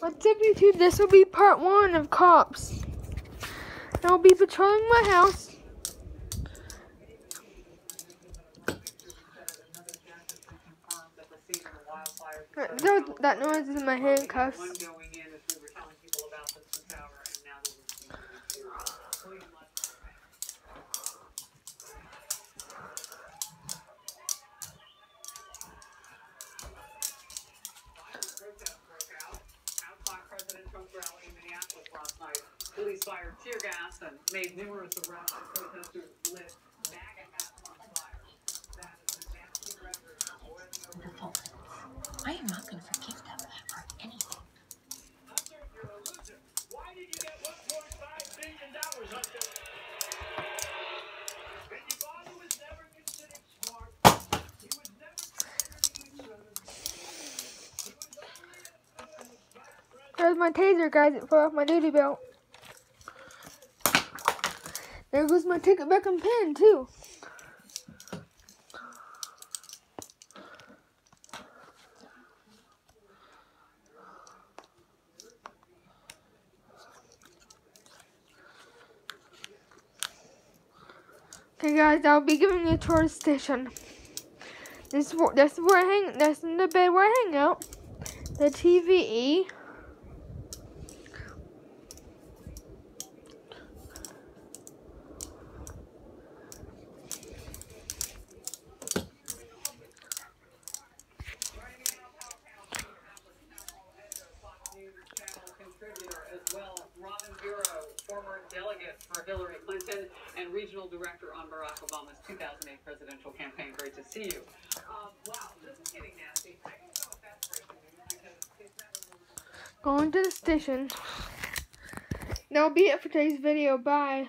What's up YouTube? This will be part one of Cops. I'll be patrolling my house. That, that noise is my handcuffs. Police fired tear gas and made numerous arrests as protesters lit MAGA hats on fire. That is a nasty record boiling over the Fultons. I am not going to forgive them for anything. Hunter, you're a loser. Why did you get $1.5 billion, Hunter? Benny Bottom was never considered smart. He was never considered There's my taser, guys. It fell off my duty belt. There goes my ticket back and pin, too. Okay, guys, I'll be giving you a tour of the station. This is where, this is where I hang. That's in the bed where I hang out. The TV. Delegate for Hillary Clinton and regional director on Barack Obama's 2008 presidential campaign. Great to see you. Um, wow, this is getting nasty. I don't know if that's breaking news because it's never Going to the station. That'll be it for today's video. Bye.